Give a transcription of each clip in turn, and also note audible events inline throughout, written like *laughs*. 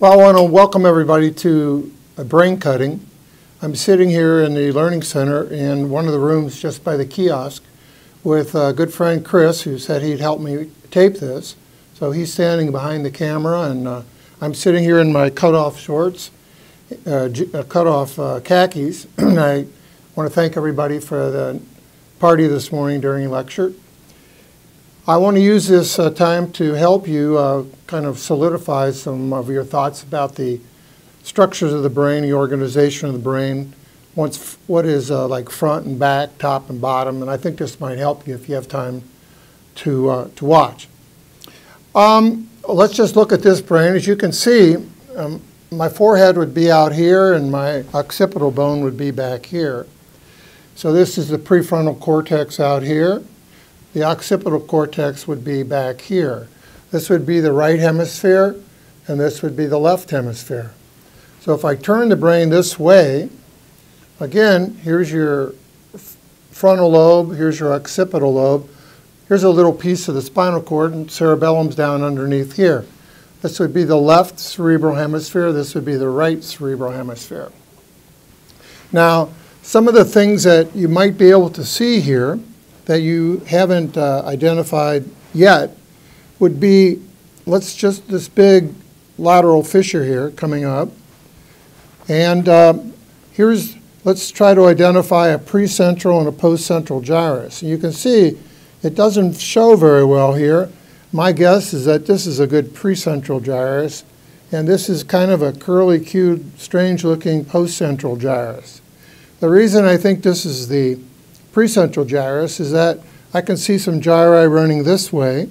Well, I want to welcome everybody to a brain cutting. I'm sitting here in the Learning Center in one of the rooms just by the kiosk with a good friend Chris, who said he'd help me tape this. So he's standing behind the camera, and uh, I'm sitting here in my cut-off shorts, uh, uh cut-off uh, khakis. *clears throat* And I want to thank everybody for the party this morning during lecture. I want to use this uh, time to help you uh, kind of solidify some of your thoughts about the structures of the brain, the organization of the brain, what's, what is uh, like front and back, top and bottom, and I think this might help you if you have time to, uh, to watch. Um, let's just look at this brain. As you can see, um, my forehead would be out here and my occipital bone would be back here. So this is the prefrontal cortex out here. The occipital cortex would be back here. This would be the right hemisphere, and this would be the left hemisphere. So if I turn the brain this way, again, here's your frontal lobe, here's your occipital lobe, here's a little piece of the spinal cord, and cerebellum's down underneath here. This would be the left cerebral hemisphere, this would be the right cerebral hemisphere. Now, some of the things that you might be able to see here that you haven't uh, identified yet would be, let's just, this big lateral fissure here coming up. And uh, here's, let's try to identify a precentral and a postcentral gyrus. And you can see it doesn't show very well here. My guess is that this is a good precentral gyrus, and this is kind of a curly-cued, strange-looking postcentral gyrus. The reason I think this is the precentral gyrus is that I can see some gyri running this way.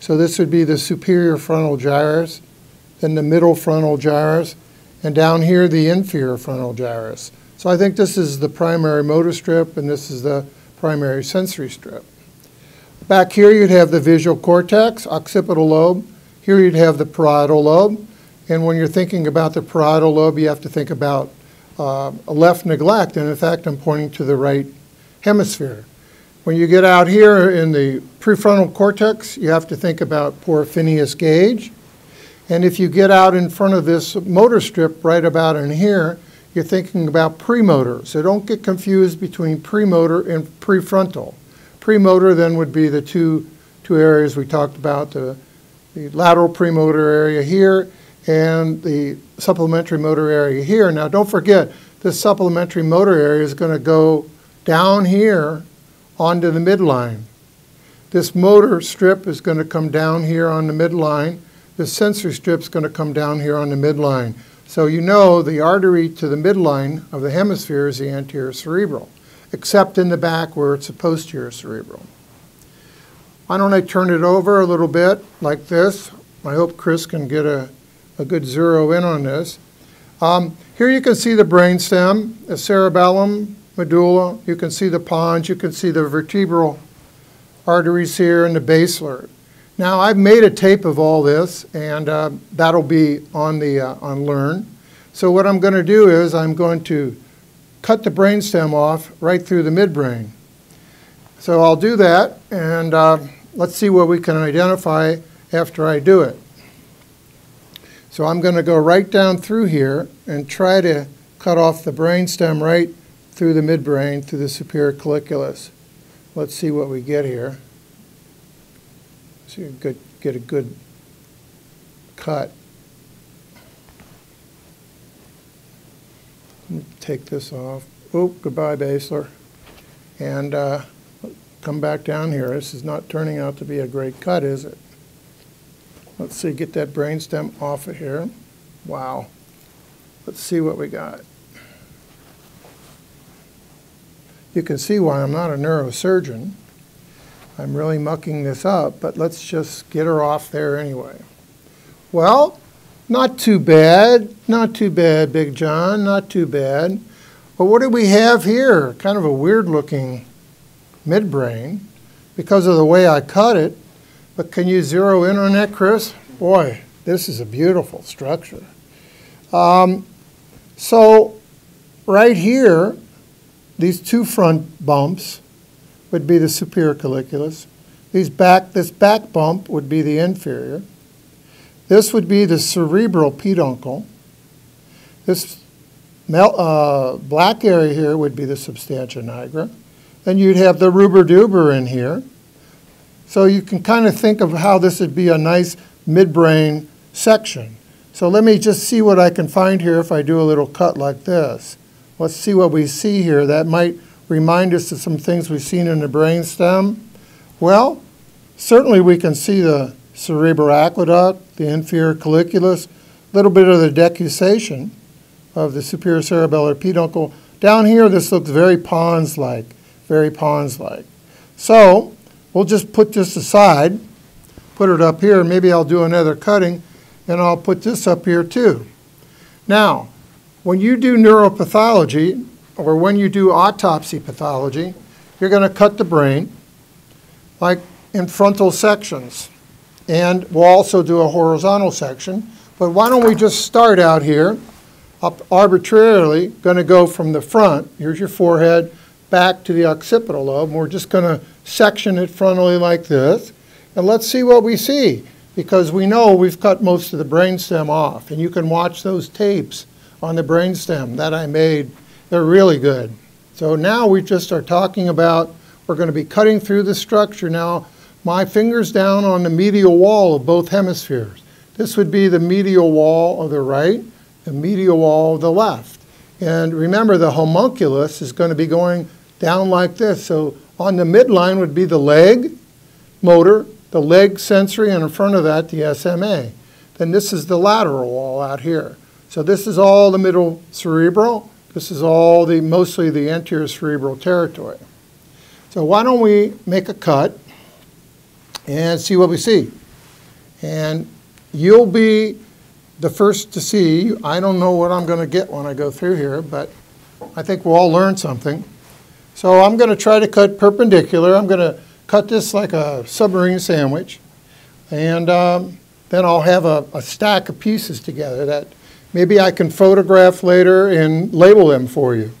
So this would be the superior frontal gyrus, then the middle frontal gyrus, and down here the inferior frontal gyrus. So I think this is the primary motor strip and this is the primary sensory strip. Back here you'd have the visual cortex, occipital lobe. Here you'd have the parietal lobe. And when you're thinking about the parietal lobe, you have to think about uh, left neglect. And in fact, I'm pointing to the right hemisphere. When you get out here in the prefrontal cortex, you have to think about poor Phineas Gage. And if you get out in front of this motor strip right about in here, you're thinking about premotor. So don't get confused between premotor and prefrontal. Premotor then would be the two, two areas we talked about, the, the lateral premotor area here and the supplementary motor area here. Now don't forget, this supplementary motor area is going to go down here onto the midline. This motor strip is going to come down here on the midline. The sensory strip is going to come down here on the midline. So you know the artery to the midline of the hemisphere is the anterior cerebral, except in the back where it's the posterior cerebral. Why don't I turn it over a little bit like this? I hope Chris can get a, a good zero in on this. Um, here you can see the brainstem, the cerebellum, medulla. You can see the pons. You can see the vertebral arteries here and the basilar. Now I've made a tape of all this, and uh, that'll be on the uh, on Learn. So what I'm going to do is I'm going to cut the brainstem off right through the midbrain. So I'll do that, and uh, let's see what we can identify after I do it. So I'm going to go right down through here and try to cut off the brainstem right through the midbrain, through the superior colliculus. Let's see what we get here. So good, get a good cut. Take this off. Oh, goodbye, Basilar. And uh, come back down here. This is not turning out to be a great cut, is it? Let's see, get that brainstem off of here. Wow. Let's see what we got. You can see why I'm not a neurosurgeon. I'm really mucking this up, but let's just get her off there anyway. Well, not too bad, not too bad, Big John, not too bad. But what do we have here? Kind of a weird looking midbrain because of the way I cut it. But can you zero in on that, Chris? Boy, this is a beautiful structure. Um, so right here, these two front bumps would be the superior colliculus. These back, this back bump would be the inferior. This would be the cerebral peduncle. This uh, black area here would be the substantia nigra. Then you'd have the ruber-duber in here. So you can kind of think of how this would be a nice midbrain section. So let me just see what I can find here if I do a little cut like this. Let's see what we see here. That might remind us of some things we've seen in the brainstem. Well, certainly we can see the cerebral aqueduct, the inferior colliculus, a little bit of the decussation of the superior cerebellar peduncle. Down here, this looks very pons-like, very pons-like. So we'll just put this aside, put it up here. Maybe I'll do another cutting, and I'll put this up here too. Now, when you do neuropathology, or when you do autopsy pathology, you're going to cut the brain, like in frontal sections. And we'll also do a horizontal section. But why don't we just start out here up arbitrarily going to go from the front, here's your forehead, back to the occipital lobe. And We're just going to section it frontally like this. And let's see what we see, because we know we've cut most of the brainstem off. And you can watch those tapes on the brainstem that I made. They're really good. So now we just are talking about, we're going to be cutting through the structure now. My finger's down on the medial wall of both hemispheres. This would be the medial wall of the right the medial wall of the left. And remember, the homunculus is going to be going down like this. So on the midline would be the leg motor, the leg sensory, and in front of that, the SMA. Then this is the lateral wall out here. So this is all the middle cerebral. This is all the, mostly the anterior cerebral territory. So why don't we make a cut and see what we see. And you'll be the first to see. I don't know what I'm going to get when I go through here, but I think we'll all learn something. So I'm going to try to cut perpendicular. I'm going to cut this like a submarine sandwich. And um, then I'll have a, a, stack of pieces together that maybe I can photograph later and label them for you.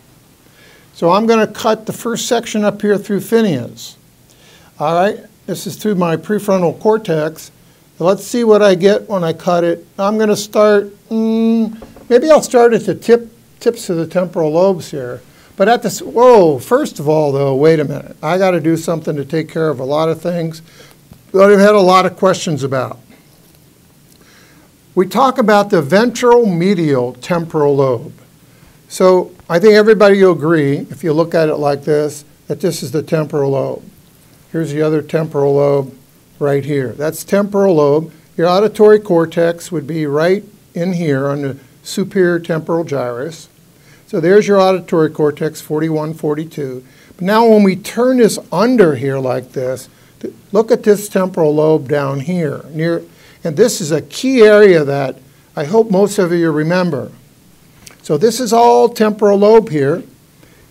So I'm going to cut the first section up here through Phineas. All right, this is through my prefrontal cortex. Let's see what I get when I cut it. I'm going to start, mm, maybe I'll start at the tip, tips of the temporal lobes here. But at this, whoa, first of all, though, wait a minute. I got to do something to take care of a lot of things that I've had a lot of questions about. We talk about the ventral medial temporal lobe. So I think everybody will agree, if you look at it like this, that this is the temporal lobe. Here's the other temporal lobe right here. That's temporal lobe. Your auditory cortex would be right in here on the superior temporal gyrus. So there's your auditory cortex, 41, 42. But now when we turn this under here like this, look at this temporal lobe down here. near, And this is a key area that I hope most of you remember. So this is all temporal lobe here.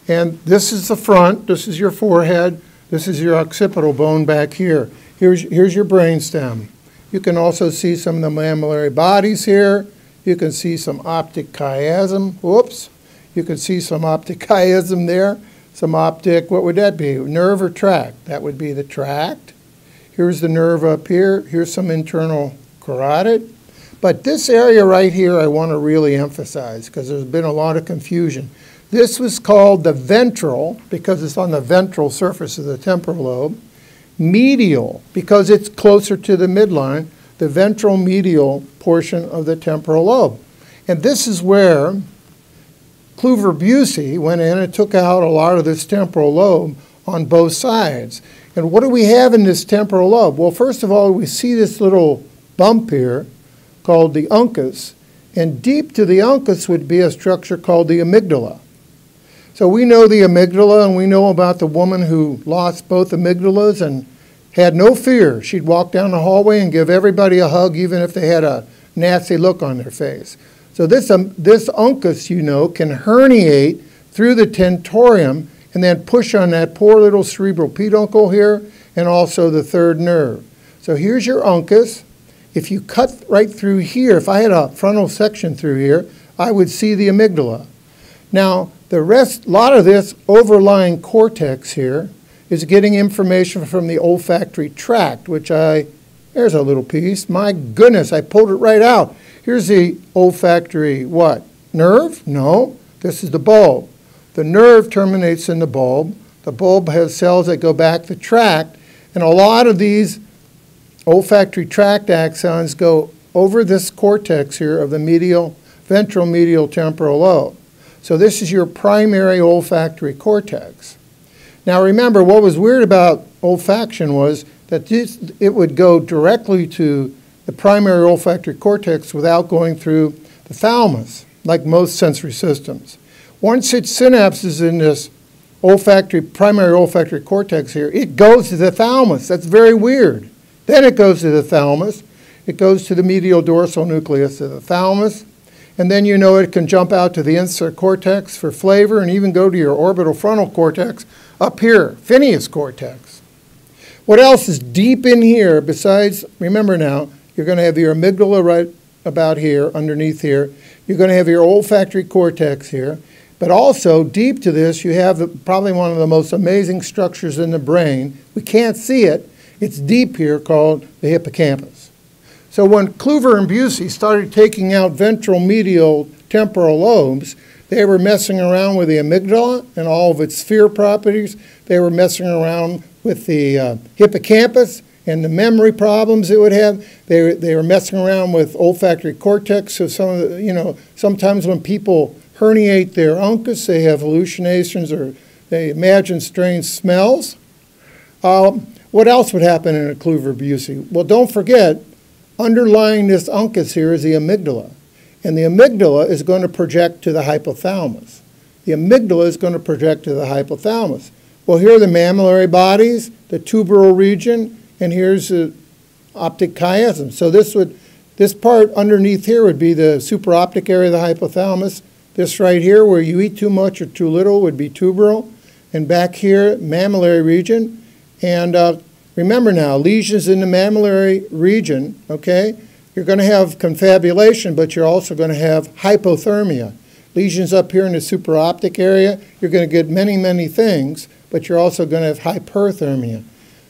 And this is the front, this is your forehead, this is your occipital bone back here. Here's, here's your brainstem. You can also see some of the mammillary bodies here. You can see some optic chiasm. Whoops. You can see some optic *laughs* chiasm there. Some optic, what would that be? Nerve or tract? That would be the tract. Here's the nerve up here. Here's some internal carotid. But this area right here I want to really emphasize because there's been a lot of confusion. This was called the ventral because it's on the ventral surface of the temporal lobe medial, because it's closer to the midline, the ventral medial portion of the temporal lobe. And this is where Kluver-Bucy went in and took out a lot of this temporal lobe on both sides. And what do we have in this temporal lobe? Well, first of all, we see this little bump here called the uncus, and deep to the uncus would be a structure called the amygdala. So we know the amygdala, and we know about the woman who lost both amygdalas and had no fear. She'd walk down the hallway and give everybody a hug, even if they had a nasty look on their face. So this, um, this uncus, you know, can herniate through the tentorium and then push on that poor little cerebral peduncle here and also the third nerve. So here's your uncus. If you cut right through here, if I had a frontal section through here, I would see the amygdala. Now, the rest, a lot of this overlying cortex here is getting information from the olfactory tract, which I There's a little piece. My goodness, I pulled it right out. Here's the olfactory, what? Nerve? No, this is the bulb. The nerve terminates in the bulb. The bulb has cells that go back the tract, and a lot of these olfactory tract axons go over this cortex here of the medial, ventral medial temporal lobe. So this is your primary olfactory cortex. Now remember, what was weird about olfaction was that this, it would go directly to the primary olfactory cortex without going through the thalamus, like most sensory systems. Once it synapses in this olfactory, primary olfactory cortex here, it goes to the thalamus. That's very weird. Then it goes to the thalamus. It goes to the medial dorsal nucleus of the thalamus. And then you know it can jump out to the insular cortex for flavor and even go to your orbital frontal cortex up here, Phineas cortex. What else is deep in here besides, remember now, you're going to have your amygdala right about here, underneath here. You're going to have your olfactory cortex here. But also, deep to this, you have probably one of the most amazing structures in the brain. We can't see it. It's deep here called the hippocampus. So when Kluver and Bucy started taking out ventral medial temporal lobes, they were messing around with the amygdala and all of its fear properties. They were messing around with the uh, hippocampus and the memory problems it would have. They, they were messing around with olfactory cortex. So some of the, you know, sometimes when people herniate their uncus, they have hallucinations or they imagine strange smells. Um, what else would happen in a Kluver-Bucy? Well, don't forget, underlying this uncus here is the amygdala. And the amygdala is going to project to the hypothalamus. The amygdala is going to project to the hypothalamus. Well, here are the mammillary bodies, the tuberal region, and here's the optic chiasm. So this would, this part underneath here would be the supraoptic area of the hypothalamus. This right here, where you eat too much or too little, would be tuberal. And back here, mammillary region. And uh, remember now, lesions in the mammillary region, okay, you're going to have confabulation, but you're also going to have hypothermia. Lesions up here in the supraoptic area, you're going to get many, many things, but you're also going to have hyperthermia.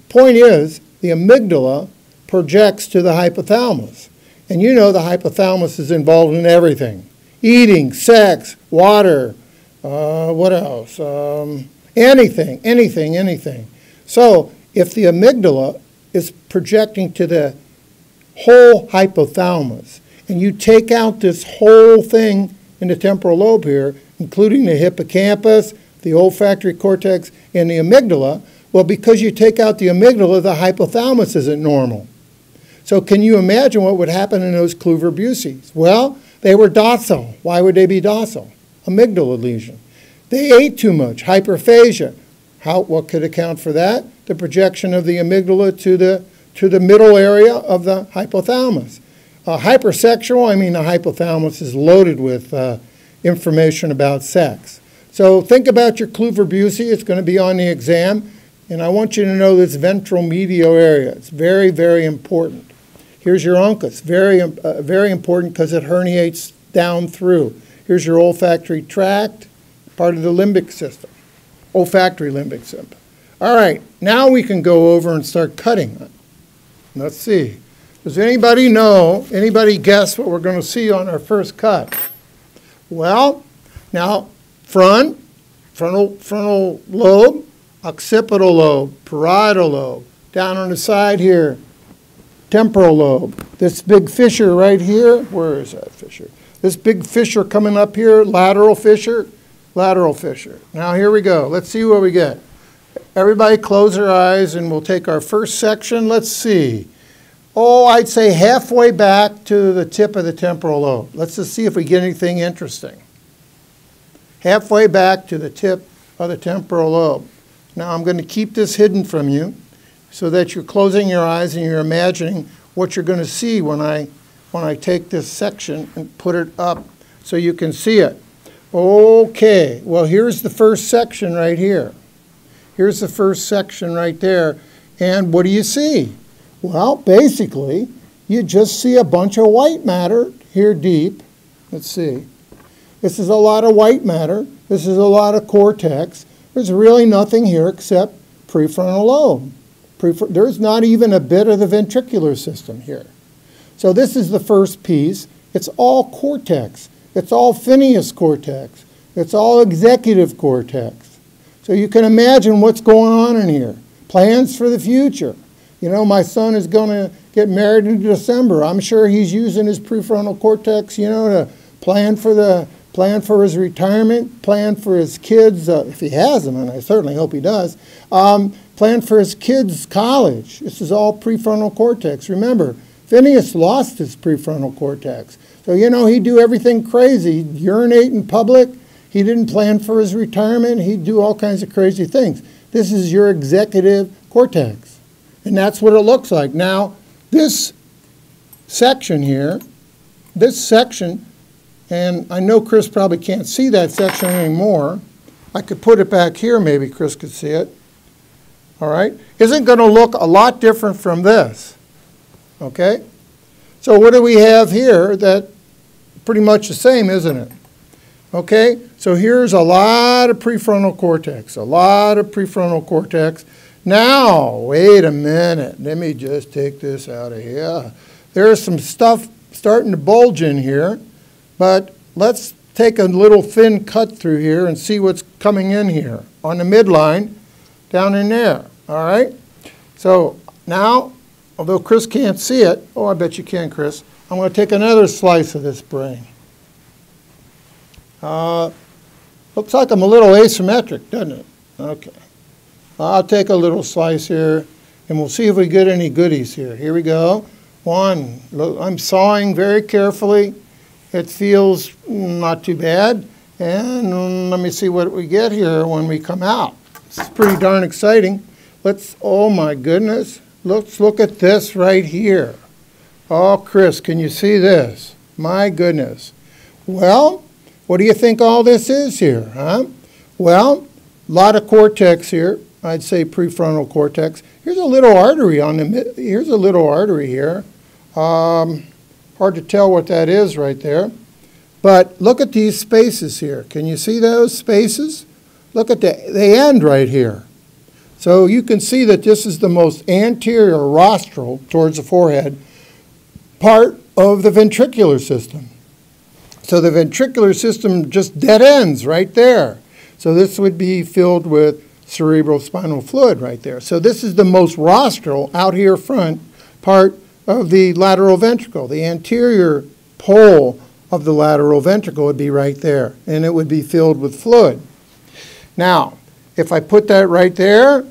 Point is, the amygdala projects to the hypothalamus. And you know the hypothalamus is involved in everything eating, sex, water, uh, what else? Um, anything, anything, anything. So if the amygdala is projecting to the whole hypothalamus, and you take out this whole thing in the temporal lobe here, including the hippocampus, the olfactory cortex, and the amygdala, well, because you take out the amygdala, the hypothalamus isn't normal. So can you imagine what would happen in those Kluver-Bucys? Well, they were docile. Why would they be docile? Amygdala lesion. They ate too much, hyperphagia. How, what could account for that? The projection of the amygdala to the to the middle area of the hypothalamus. Uh, hypersexual, I mean the hypothalamus is loaded with uh, information about sex. So think about your Kluver-Bucy. It's going to be on the exam. And I want you to know this ventral medial area. It's very, very important. Here's your uncus, very, uh, very important because it herniates down through. Here's your olfactory tract, part of the limbic system, olfactory limbic system. All right, now we can go over and start cutting. Let's see. Does anybody know, anybody guess what we're going to see on our first cut? Well, now, front, frontal, frontal lobe, occipital lobe, parietal lobe, down on the side here, temporal lobe. This big fissure right here, where is that fissure? This big fissure coming up here, lateral fissure, lateral fissure. Now here we go. Let's see what we get. Everybody close their eyes and we'll take our first section. Let's see. Oh, I'd say halfway back to the tip of the temporal lobe. Let's just see if we get anything interesting. Halfway back to the tip of the temporal lobe. Now I'm going to keep this hidden from you so that you're closing your eyes and you're imagining what you're going to see when I, when I take this section and put it up so you can see it. Okay, well here's the first section right here. Here's the first section right there. And what do you see? Well, basically, you just see a bunch of white matter here deep. Let's see. This is a lot of white matter. This is a lot of cortex. There's really nothing here except prefrontal lobe. There's not even a bit of the ventricular system here. So this is the first piece. It's all cortex. It's all Phineas cortex. It's all executive cortex. So you can imagine what's going on in here. Plans for the future. You know, my son is going to get married in December. I'm sure he's using his prefrontal cortex, you know, to plan for the plan for his retirement, plan for his kids, uh, if he has them, and I certainly hope he does, um, plan for his kids' college. This is all prefrontal cortex. Remember, Phineas lost his prefrontal cortex. So, you know, he'd do everything crazy, He'd urinate in public. He didn't plan for his retirement. He'd do all kinds of crazy things. This is your executive cortex. And that's what it looks like. Now, this section here, this section and I know Chris probably can't see that section anymore. I could put it back here, maybe Chris could see it. All right? Isn't going to look a lot different from this. Okay? So what do we have here that pretty much the same, isn't it? Okay? So here's a lot of prefrontal cortex, a lot of prefrontal cortex. Now, wait a minute. Let me just take this out of here. There's some stuff starting to bulge in here. But let's take a little thin cut through here and see what's coming in here on the midline down in there, all right? So now, although Chris can't see it, oh, I bet you can, Chris, I'm going to take another slice of this brain. Uh, looks like I'm a little asymmetric, doesn't it? Okay. I'll take a little slice here, and we'll see if we get any goodies here. Here we go. One, I'm sawing very carefully. It feels not too bad. And let me see what we get here when we come out. It's pretty darn exciting. Let's, oh my goodness, let's look at this right here. Oh, Chris, can you see this? My goodness. Well, what do you think all this is here, huh? Well, a lot of cortex here. I'd say prefrontal cortex. Here's a little artery on the, here's a little artery here. Um, Hard to tell what that is right there. But look at these spaces here. Can you see those spaces? Look at the, the end right here. So you can see that this is the most anterior rostral towards the forehead part of the ventricular system. So the ventricular system just dead ends right there. So this would be filled with cerebral spinal fluid right there. So this is the most rostral out here front part of the lateral ventricle. The anterior pole of the lateral ventricle would be right there, and it would be filled with fluid. Now, if I put that right there,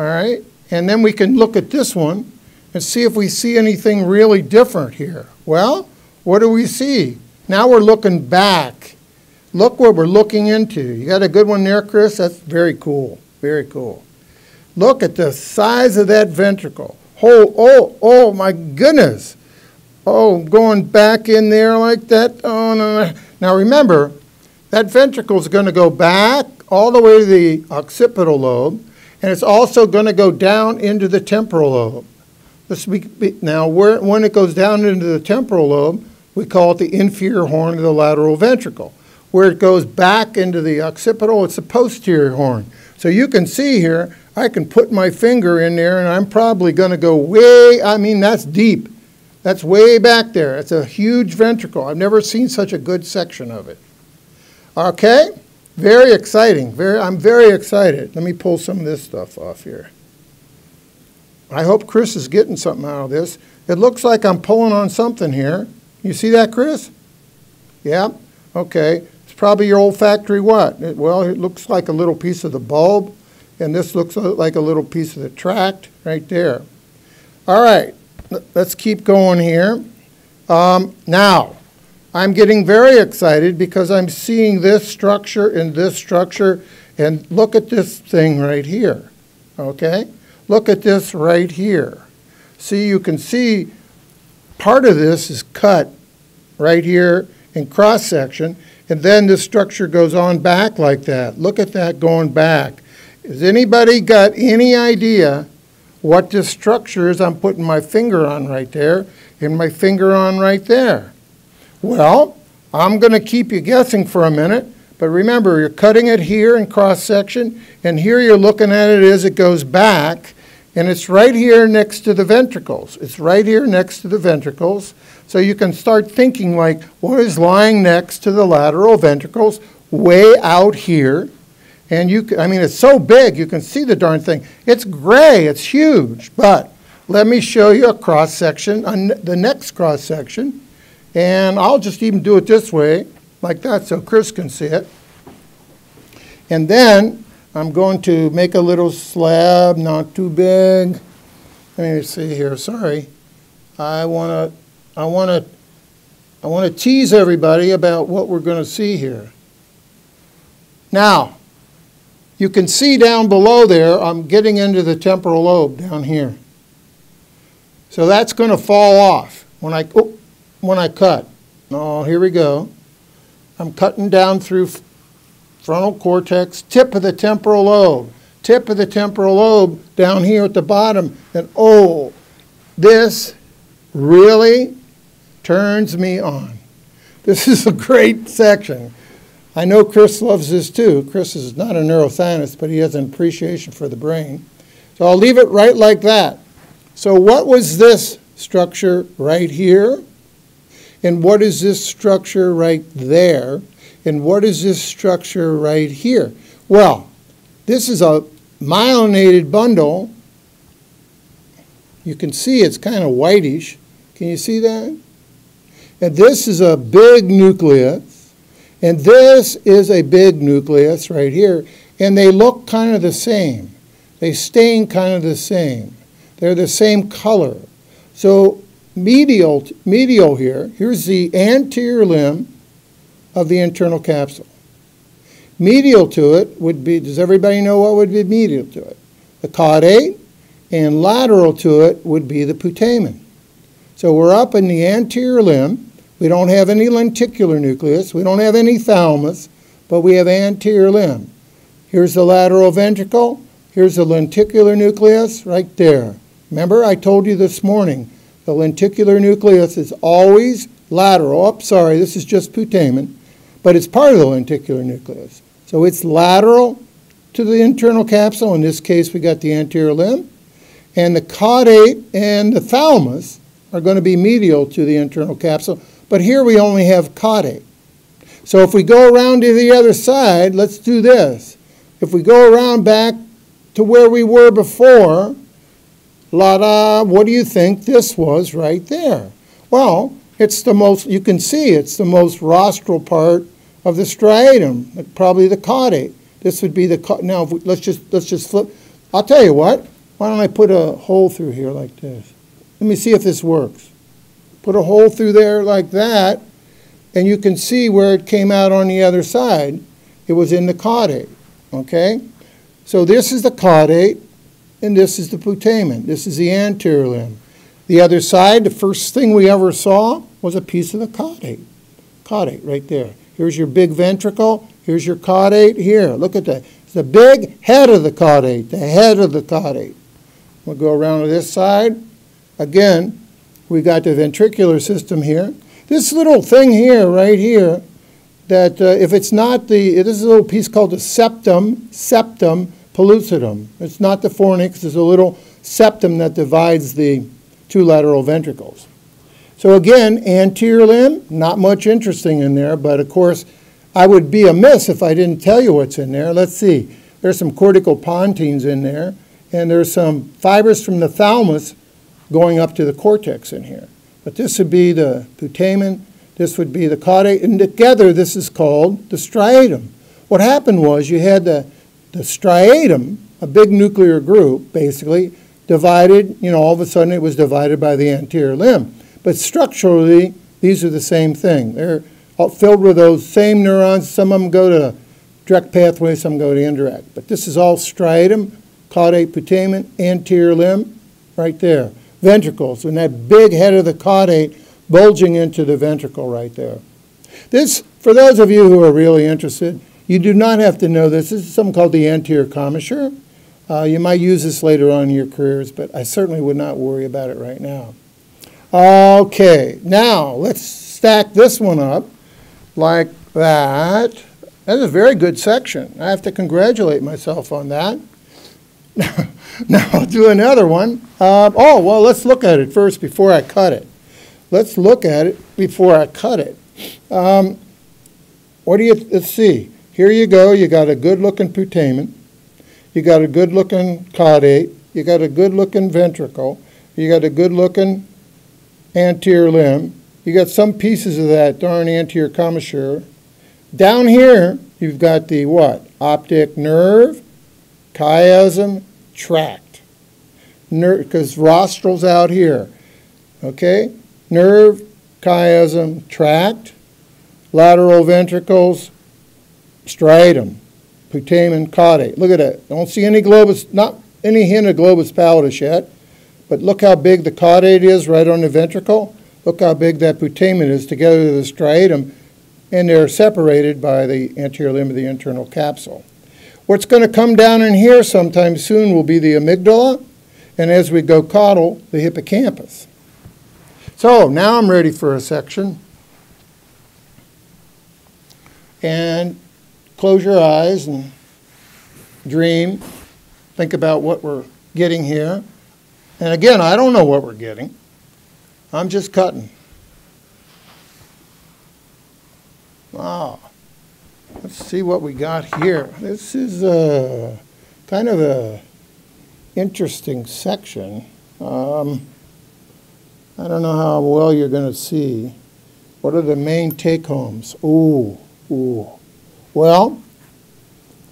all right, and then we can look at this one and see if we see anything really different here. Well, what do we see? Now we're looking back. Look what we're looking into. You got a good one there, Chris? That's very cool. Very cool. Look at the size of that ventricle. Oh, oh, oh, my goodness. Oh, going back in there like that. Oh, no, no. Now remember, that ventricle is going to go back all the way to the occipital lobe, and it's also going to go down into the temporal lobe. Now, where, when it goes down into the temporal lobe, we call it the inferior horn of the lateral ventricle. Where it goes back into the occipital, it's the posterior horn. So you can see here I can put my finger in there and I'm probably going to go way, I mean, that's deep. That's way back there. It's a huge ventricle. I've never seen such a good section of it. Okay? Very exciting. Very, I'm very excited. Let me pull some of this stuff off here. I hope Chris is getting something out of this. It looks like I'm pulling on something here. You see that, Chris? Yeah? Okay. It's probably your olfactory what? It, well, it looks like a little piece of the bulb. And this looks like a little piece of the tract right there. All right, let's keep going here. Um, now, I'm getting very excited because I'm seeing this structure and this structure. And look at this thing right here, okay? Look at this right here. See, you can see part of this is cut right here in cross section, and then the structure goes on back like that. Look at that going back. Has anybody got any idea what this structure is I'm putting my finger on right there and my finger on right there? Well, I'm going to keep you guessing for a minute, but remember, you're cutting it here in cross section, and here you're looking at it as it goes back, And it's right here next to the ventricles. It's right here next to the ventricles. So you can start thinking like, what is lying next to the lateral ventricles way out here? And you, I mean, it's so big, you can see the darn thing. It's gray, it's huge. But let me show you a cross section, the next cross section. And I'll just even do it this way, like that, so Chris can see it. And then I'm going to make a little slab, not too big. Let me see here, sorry. I want to, I want to, I want to tease everybody about what we're going to see here. Now, you can see down below there, I'm getting into the temporal lobe down here. So that's going to fall off when I, oh, when I cut. Oh, here we go. I'm cutting down through frontal cortex, tip of the temporal lobe, tip of the temporal lobe down here at the bottom. And oh, this really turns me on. This is a great section. I know Chris loves this too. Chris is not a neuroscientist, but he has an appreciation for the brain. So I'll leave it right like that. So what was this structure right here? And what is this structure right there? And what is this structure right here? Well, this is a myelinated bundle. You can see it's kind of whitish. Can you see that? And this is a big nucleus. And this is a big nucleus right here. And they look kind of the same. They stain kind of the same. They're the same color. So medial, medial here, here's the anterior limb of the internal capsule. Medial to it would be, does everybody know what would be medial to it? The caudate, and lateral to it would be the putamen. So we're up in the anterior limb. We don't have any lenticular nucleus. We don't have any thalamus, but we have anterior limb. Here's the lateral ventricle. Here's the lenticular nucleus right there. Remember, I told you this morning, the lenticular nucleus is always lateral. Oh, sorry, this is just putamen but it's part of the lenticular nucleus. So it's lateral to the internal capsule. In this case, we got the anterior limb. And the caudate and the thalamus are going to be medial to the internal capsule. But here we only have caudate. So if we go around to the other side, let's do this. If we go around back to where we were before, la da, what do you think this was right there? Well, it's the most, you can see it's the most rostral part of the striatum, probably the caudate. This would be the, now we, let's just, let's just flip. I'll tell you what, why don't I put a hole through here like this? Let me see if this works. Put a hole through there like that, and you can see where it came out on the other side. It was in the caudate, okay? So this is the caudate, and this is the putamen. This is the anterior limb. The other side, the first thing we ever saw was a piece of the caudate. Caudate right there. Here's your big ventricle. Here's your caudate here. Look at that. It's the big head of the caudate, the head of the caudate. We'll go around to this side. Again, we got the ventricular system here. This little thing here, right here, that uh, if it's not the, this is a little piece called the septum, septum pellucidum. It's not the fornix, it's a little septum that divides the two lateral ventricles. So again, anterior limb, not much interesting in there, but of course, I would be amiss if I didn't tell you what's in there. Let's see. There's some cortical pontines in there, and there's some fibers from the thalamus going up to the cortex in here. But this would be the putamen, this would be the caudate, and together this is called the striatum. What happened was you had the, the striatum, a big nuclear group, basically, divided, you know, all of a sudden it was divided by the anterior limb. But structurally, these are the same thing. They're all filled with those same neurons. Some of them go to direct pathway, some go to indirect. But this is all striatum, caudate putamen, anterior limb, right there. Ventricles, and that big head of the caudate bulging into the ventricle right there. This, for those of you who are really interested, you do not have to know this. This is something called the anterior commissure. Uh, you might use this later on in your careers, but I certainly would not worry about it right now. Okay, now let's stack this one up like that. That's a very good section. I have to congratulate myself on that. *laughs* now I'll do another one. Um, oh, well, let's look at it first before I cut it. Let's look at it before I cut it. Um, what do you, let's see. Here you go. You got a good-looking putamen. You got a good-looking caudate. You got a good-looking ventricle. You got a good-looking anterior limb. You got some pieces of that darn anterior commissure. Down here, you've got the what? Optic nerve, chiasm, tract. Because rostral's out here. Okay? Nerve, chiasm, tract, lateral ventricles, striatum, putamen, caudate. Look at that. Don't see any globus, not any hint of globus pallidus yet, but look how big the caudate is right on the ventricle. Look how big that putamen is together with the striatum, and they're separated by the anterior limb of the internal capsule. What's going to come down in here sometime soon will be the amygdala, and as we go caudal, the hippocampus. So now I'm ready for a section. And close your eyes and dream. Think about what we're getting here. And again, I don't know what we're getting. I'm just cutting. Wow. Let's see what we got here. This is a, kind of a interesting section. Um, I don't know how well you're going to see. What are the main take-homes? Ooh, ooh. Well,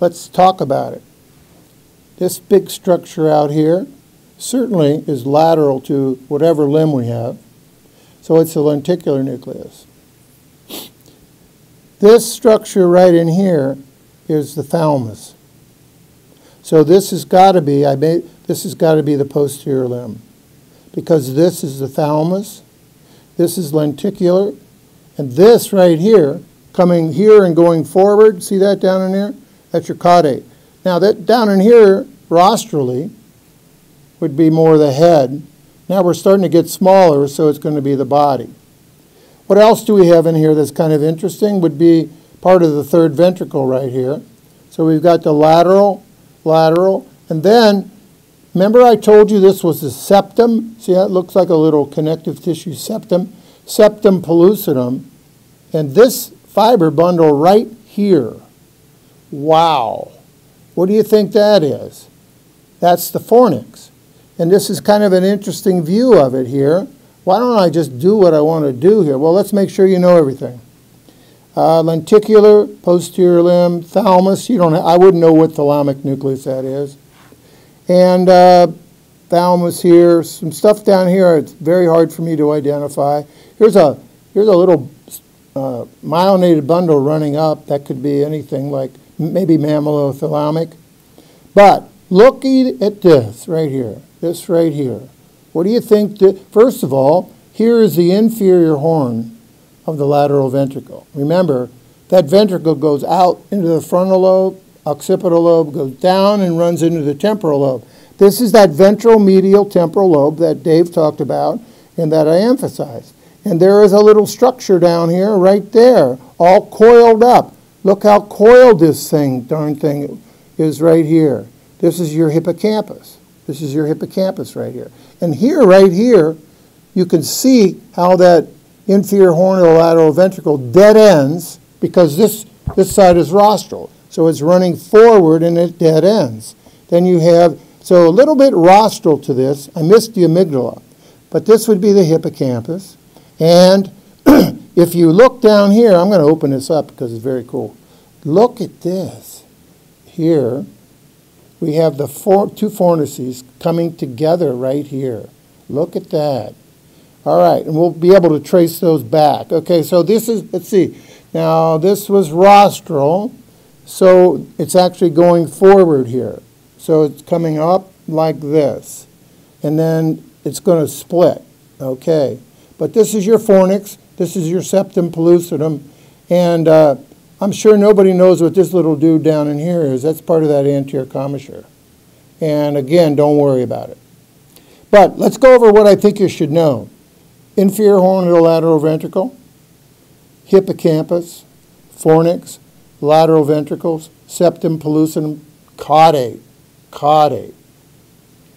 let's talk about it. This big structure out here certainly is lateral to whatever limb we have. So it's the lenticular nucleus. This structure right in here is the thalamus. So this has got to be, I made, this has got to be the posterior limb. Because this is the thalamus, this is lenticular, and this right here coming here and going forward. See that down in there? That's your caudate. Now that down in here, rostrally, would be more the head. Now we're starting to get smaller, so it's going to be the body. What else do we have in here that's kind of interesting? Would be part of the third ventricle right here. So we've got the lateral, lateral, and then remember I told you this was the septum? See it looks like a little connective tissue septum? Septum pellucidum. And this fiber bundle right here. Wow. What do you think that is? That's the fornix. And this is kind of an interesting view of it here. Why don't I just do what I want to do here? Well, let's make sure you know everything. Uh, lenticular, posterior limb, thalamus. You don't. I wouldn't know what thalamic nucleus that is. And uh, thalamus here. Some stuff down here. It's very hard for me to identify. Here's a here's a little uh, myelinated bundle running up. That could be anything like maybe mammillothalamic. But looking at this right here, this right here, what do you think? That, first of all, here is the inferior horn of the lateral ventricle. Remember, that ventricle goes out into the frontal lobe, occipital lobe, goes down and runs into the temporal lobe. This is that ventral medial temporal lobe that Dave talked about and that I emphasized. And there is a little structure down here, right there, all coiled up. Look how coiled this thing, darn thing, is right here. This is your hippocampus. This is your hippocampus right here. And here, right here, you can see how that inferior horn of the lateral ventricle dead ends because this, this side is rostral. So it's running forward and it dead ends. Then you have, so a little bit rostral to this. I missed the amygdala. But this would be the hippocampus. And *clears throat* if you look down here, I'm going to open this up because it's very cool. Look at this. Here, we have the four, two fornices coming together right here. Look at that. All right, and we'll be able to trace those back. Okay, so this is, let's see. Now, this was rostral, so it's actually going forward here. So it's coming up like this, and then it's going to split. Okay. But this is your fornix, this is your septum pellucidum, and uh, I'm sure nobody knows what this little dude down in here is. That's part of that anterior commissure. And again, don't worry about it. But let's go over what I think you should know. Inferior horn of the lateral ventricle, hippocampus, fornix, lateral ventricles, septum pellucidum, caudate, caudate.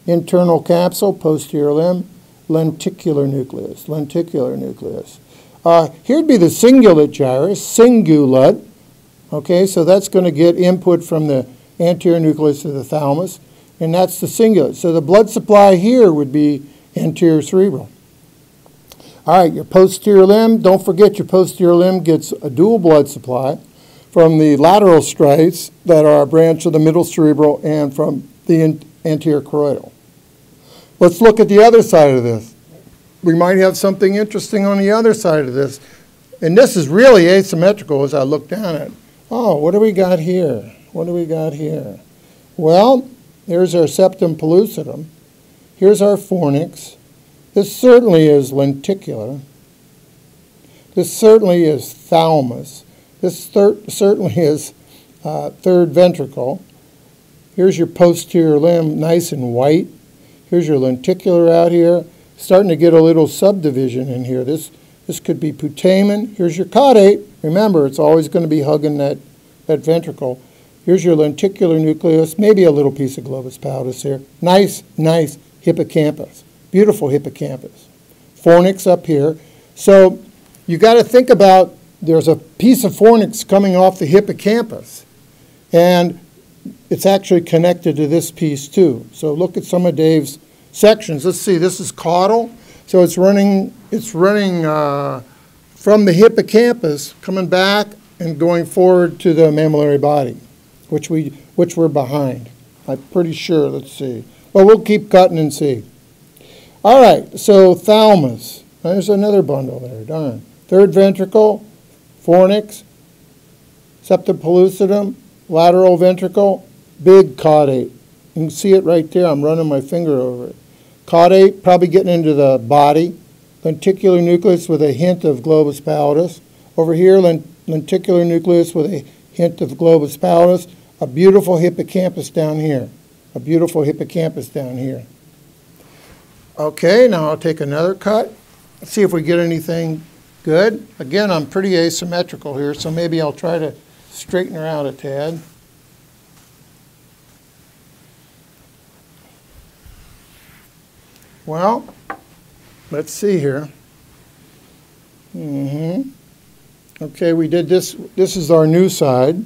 internal capsule, posterior limb, lenticular nucleus, lenticular nucleus. Uh, here'd be the cingulate gyrus, cingulate. Okay, so that's going to get input from the anterior nucleus of the thalamus, and that's the cingulate. So the blood supply here would be anterior cerebral. All right, your posterior limb, don't forget your posterior limb gets a dual blood supply from the lateral striates that are a branch of the middle cerebral and from the anterior choroidal. Let's look at the other side of this. We might have something interesting on the other side of this. And this is really asymmetrical as I look down at it. Oh, what do we got here? What do we got here? Well, here's our septum pellucidum. Here's our fornix. This certainly is lenticular. This certainly is thalamus. This certainly is uh, third ventricle. Here's your posterior limb, nice and white. Here's your lenticular out here. Starting to get a little subdivision in here. This, this could be putamen. Here's your caudate. Remember, it's always going to be hugging that, that ventricle. Here's your lenticular nucleus, maybe a little piece of globus pallidus here. Nice, nice hippocampus. Beautiful hippocampus. Fornix up here. So you got to think about there's a piece of fornix coming off the hippocampus. And it's actually connected to this piece too. So look at some of Dave's sections. Let's see, this is caudal. So it's running, it's running uh, from the hippocampus, coming back and going forward to the mammillary body, which, we, which we're behind. I'm pretty sure, let's see. Well, we'll keep cutting and see. All right, so thalamus. There's another bundle there, darn. Third ventricle, fornix, septum pellucidum, lateral ventricle, big caudate. You can see it right there. I'm running my finger over it. Caudate, probably getting into the body. Lenticular nucleus with a hint of globus pallidus. Over here, lenticular nucleus with a hint of globus pallidus. A beautiful hippocampus down here. A beautiful hippocampus down here. Okay, now I'll take another cut. Let's see if we get anything good. Again, I'm pretty asymmetrical here, so maybe I'll try to straighten her out a tad. Well, let's see here. Mm-hmm. Okay, we did this. This is our new side.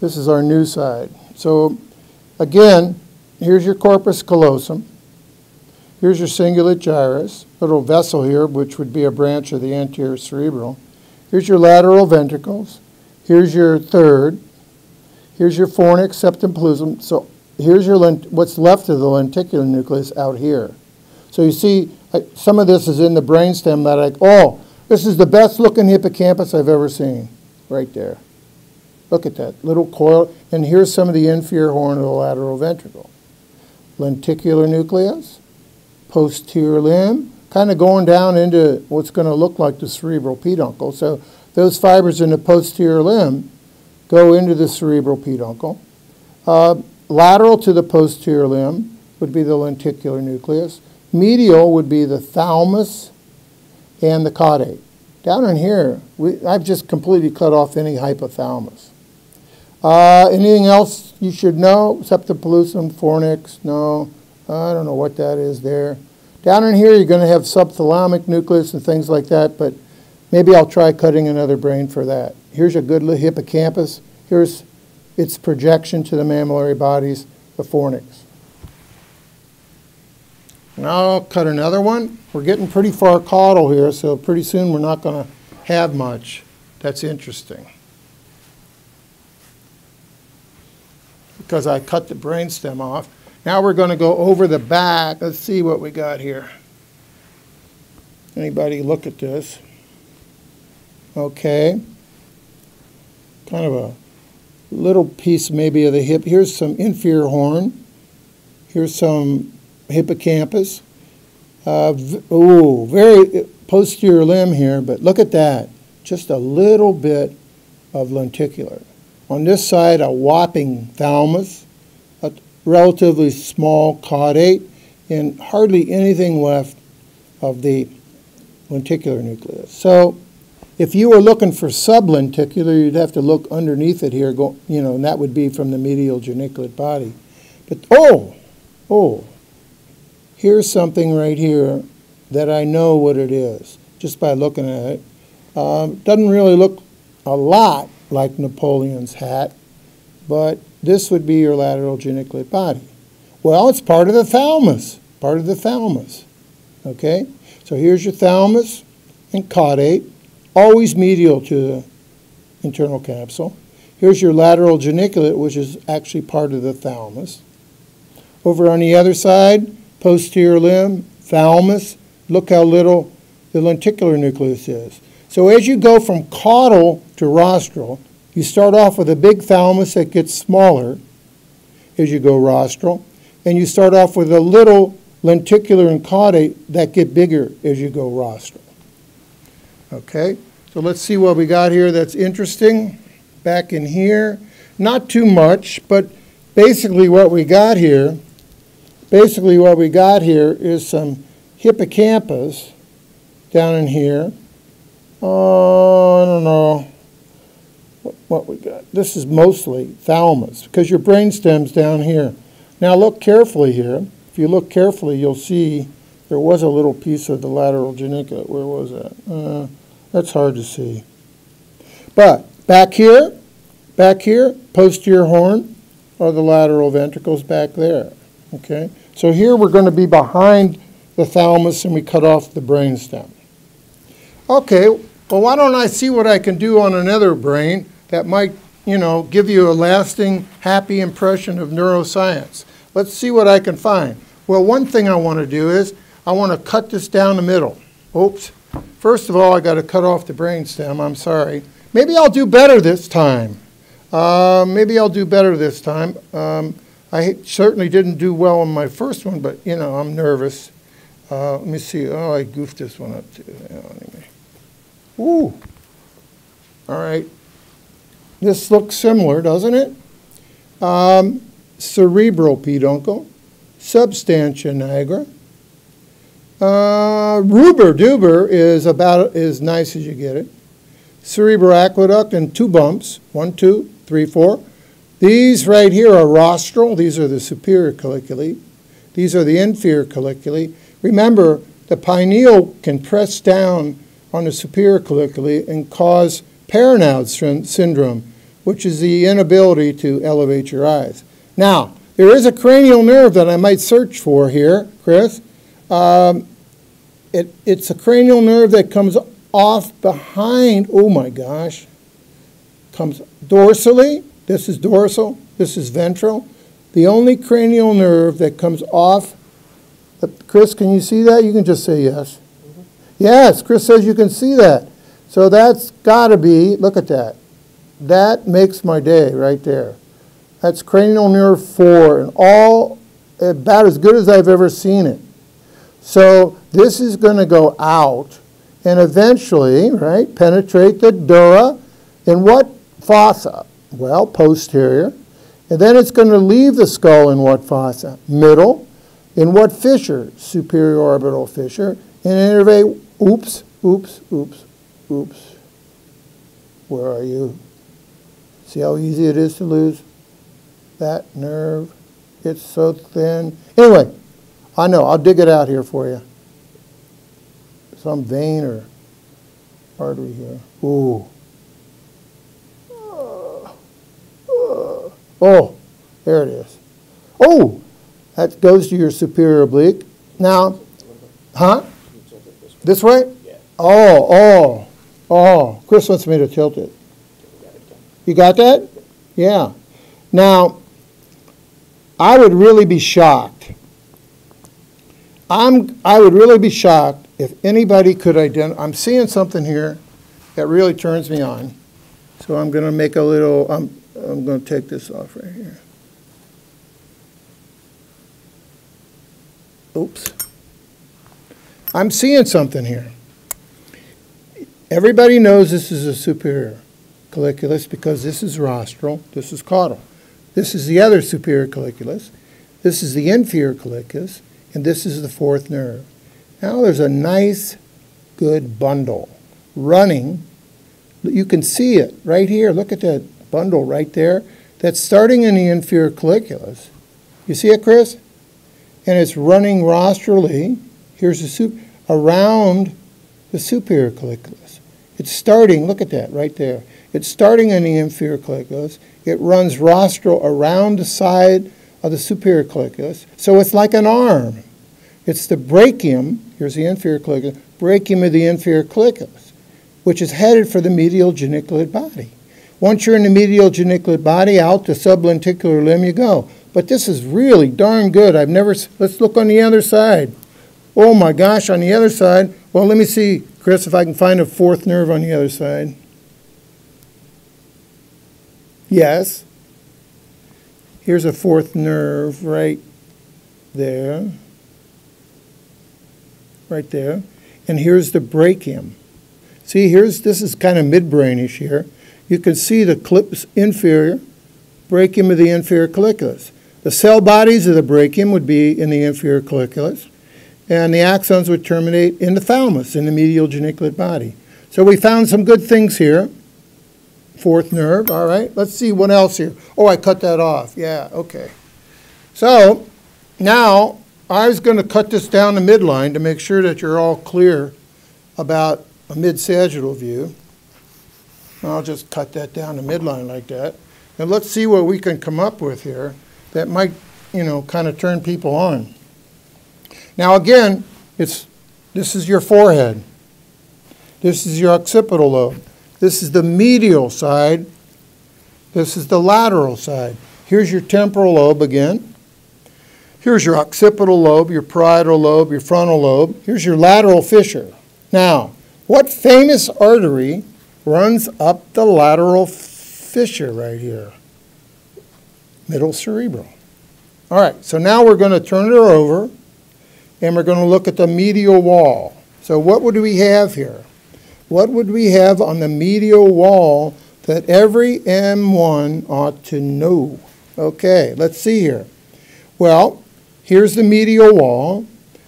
This is our new side. So, again, here's your corpus callosum. Here's your cingulate gyrus, little vessel here, which would be a branch of the anterior cerebral. Here's your lateral ventricles. Here's your third. Here's your fornix, septum pellucidum. So here's your what's left of the lenticular nucleus out here. So you see, some of this is in the brainstem that I, oh, this is the best looking hippocampus I've ever seen, right there. Look at that little coil, and here's some of the inferior horn of the lateral ventricle. Lenticular nucleus, posterior limb, kind of going down into what's going to look like the cerebral peduncle. So those fibers in the posterior limb go into the cerebral peduncle. Uh, lateral to the posterior limb would be the lenticular nucleus. Medial would be the thalamus and the caudate. Down in here, we, I've just completely cut off any hypothalamus. Uh, anything else you should know? Septum pellucidum, fornix? No. I don't know what that is there. Down in here, you're going to have subthalamic nucleus and things like that, but Maybe I'll try cutting another brain for that. Here's a good hippocampus. Here's its projection to the mammillary bodies, the fornix. Now I'll cut another one. We're getting pretty far caudal here, so pretty soon we're not going to have much. That's interesting. Because I cut the brainstem off. Now we're going to go over the back. Let's see what we got here. Anybody look at this? okay? Kind of a little piece maybe of the hip. Here's some inferior horn. Here's some hippocampus. Uh, ooh, very posterior limb here, but look at that. Just a little bit of lenticular. On this side, a whopping thalamus, a relatively small caudate, and hardly anything left of the lenticular nucleus. So if you were looking for sublenticular, you'd have to look underneath it here, go, you know, and that would be from the medial geniculate body. But, oh, oh, here's something right here that I know what it is just by looking at it. Um, doesn't really look a lot like Napoleon's hat, but this would be your lateral geniculate body. Well, it's part of the thalamus, part of the thalamus. Okay? So here's your thalamus and caudate, always medial to the internal capsule. Here's your lateral geniculate, which is actually part of the thalamus. Over on the other side, posterior limb, thalamus. Look how little the lenticular nucleus is. So as you go from caudal to rostral, you start off with a big thalamus that gets smaller as you go rostral, and you start off with a little lenticular and caudate that get bigger as you go rostral. Okay, so let's see what we got here that's interesting. Back in here, not too much, but basically what we got here, basically what we got here is some hippocampus down in here. Oh, I don't know what, what we got. This is mostly thalamus because your brain stem's down here. Now look carefully here. If you look carefully, you'll see there was a little piece of the lateral geniculate. Where was that? Uh, that's hard to see. But back here, back here, posterior horn are the lateral ventricles back there. Okay? So here we're going to be behind the thalamus and we cut off the brain stem. Okay, well, why don't I see what I can do on another brain that might, you know, give you a lasting, happy impression of neuroscience? Let's see what I can find. Well, one thing I want to do is I want to cut this down the middle. Oops. First of all, I got to cut off the brain stem. I'm sorry. Maybe I'll do better this time. Uh, maybe I'll do better this time. Um, I certainly didn't do well on my first one, but you know, I'm nervous. Uh, let me see. Oh, I goofed this one up too. Anyway. Ooh. All right. This looks similar, doesn't it? Um, cerebral peduncle, substantia nigra. Uh, Ruber duber is about as nice as you get it. Cerebral aqueduct and two bumps, one, two, three, four. These right here are rostral. These are the superior colliculi. These are the inferior colliculi. Remember, the pineal can press down on the superior colliculi and cause Parinaud's syndrome, which is the inability to elevate your eyes. Now, there is a cranial nerve that I might search for here, Chris. Um, it, it's a cranial nerve that comes off behind, oh my gosh, comes dorsally. This is dorsal, this is ventral. The only cranial nerve that comes off, uh, Chris, can you see that? You can just say yes. Yes, Chris says you can see that. So that's got to be, look at that. That makes my day right there. That's cranial nerve 4, and all about as good as I've ever seen it. So this is going to go out and eventually, right, penetrate the dura in what fossa? Well, posterior. And then it's going to leave the skull in what fossa? Middle. In what fissure? Superior orbital fissure. And innervate Oops, oops, oops, oops. Where are you? See how easy it is to lose that nerve? It's so thin. Anyway, I know. I'll dig it out here for you. Some vein or artery here. Ooh. Oh, there it is. Oh, that goes to your superior oblique. Now, huh? This way? Yeah. Oh, oh, oh. Chris wants me to tilt it. You got that? Yeah. Now, I would really be shocked. I'm, I would really be shocked if anybody could identify. I'm seeing something here that really turns me on. So I'm going to make a little, I'm, I'm going to take this off right here. Oops. I'm seeing something here. Everybody knows this is a superior colliculus because this is rostral, this is caudal. This is the other superior colliculus. This is the inferior colliculus, and this is the fourth nerve. Now there's a nice, good bundle running. You can see it right here. Look at that bundle right there. That's starting in the inferior colliculus. You see it, Chris? and it's running rostrally. Here's the soup around the superior colliculus. It's starting, look at that right there. It's starting in the inferior colliculus. It runs rostral around the side of the superior colliculus. So it's like an arm. It's the brachium, here's the inferior colliculus, brachium of the inferior colliculus, which is headed for the medial geniculate body. Once you're in the medial geniculate body, out the sublenticular limb you go. But this is really darn good. I've never, let's look on the other side. Oh my gosh, on the other side, well, let me see, Chris, if I can find a fourth nerve on the other side. Yes. Here's a fourth nerve right there. Right there. And here's the brachium. See, here's this is kind of midbrainish here. You can see the clips inferior, brachium of the inferior colliculus. The cell bodies of the brachium would be in the inferior colliculus, and the axons would terminate in the thalamus, in the medial geniculate body. So we found some good things here. Fourth nerve, all right. Let's see what else here. Oh, I cut that off. Yeah, okay. So now I was going to cut this down the midline to make sure that you're all clear about a mid-sagittal view. I'll just cut that down the midline like that. And let's see what we can come up with here that might, you know, kind of turn people on. Now again, it's, this is your forehead. This is your occipital lobe. This is the medial side. This is the lateral side. Here's your temporal lobe again. Here's your occipital lobe, your parietal lobe, your frontal lobe. Here's your lateral fissure. Now, what famous artery runs up the lateral fissure right here? Middle cerebral. All right, so now we're going to turn it over and we're going to look at the medial wall. So what would we have here? What would we have on the medial wall that every M1 ought to know? Okay, let's see here. Well, here's the medial wall.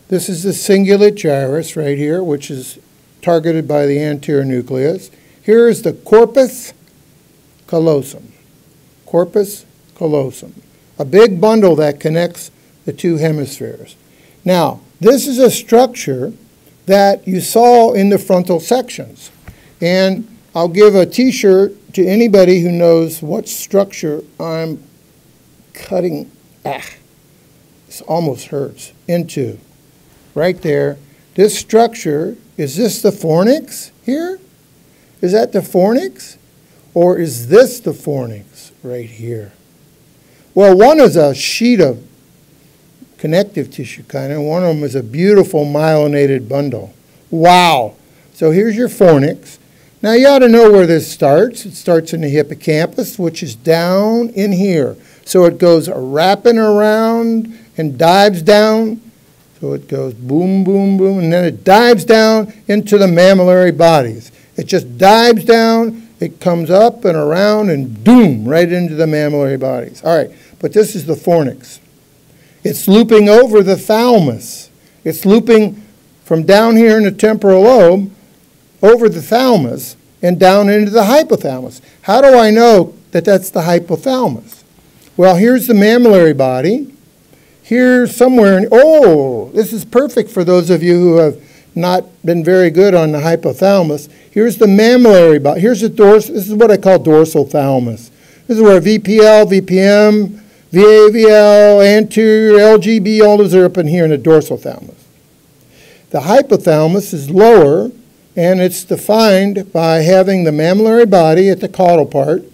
This is the cingulate gyrus right here, which is targeted by the anterior nucleus. Here is the corpus callosum. Corpus callosum. A big bundle that connects the two hemispheres. Now, this is a structure that you saw in the frontal sections. And I'll give a t-shirt to anybody who knows what structure I'm cutting, ah, this almost hurts, into. Right there. This structure, is this the fornix here? Is that the fornix? Or is this the fornix right here? Well, one is a sheet of connective tissue kind of. One of them is a beautiful myelinated bundle. Wow. So here's your fornix. Now you ought to know where this starts. It starts in the hippocampus, which is down in here. So it goes wrapping around and dives down. So it goes boom, boom, boom, and then it dives down into the mammillary bodies. It just dives down, it comes up and around and boom, right into the mammillary bodies. All right, but this is the fornix. It's looping over the thalamus. It's looping from down here in the temporal lobe over the thalamus and down into the hypothalamus. How do I know that that's the hypothalamus? Well, here's the mammillary body. Here, somewhere, in, oh, this is perfect for those of you who have not been very good on the hypothalamus. Here's the mammillary body. Here's the dorsal, this is what I call dorsal thalamus. This is where VPL, VPM, VAVL, anterior, LGB, all those are up in here in the dorsal thalamus. The hypothalamus is lower, and it's defined by having the mammillary body at the caudal part,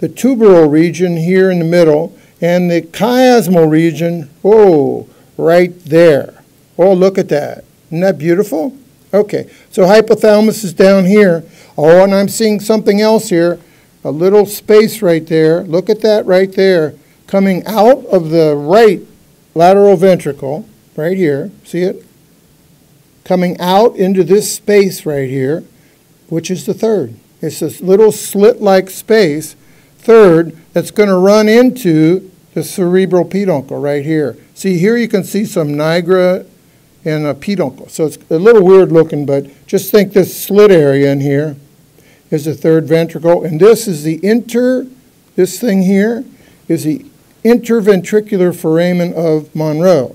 the tuberal region here in the middle, and the chiasmal region, oh, right there. Oh, look at that. Isn't that beautiful? Okay, so hypothalamus is down here. Oh, and I'm seeing something else here, a little space right there. Look at that right there coming out of the right lateral ventricle, right here, see it? Coming out into this space right here, which is the third. It's this little slit-like space, third, that's going to run into the cerebral peduncle right here. See, here you can see some nigra and a peduncle. So it's a little weird looking, but just think this slit area in here is the third ventricle, and this is the inter, this thing here is the interventricular foramen of Monro.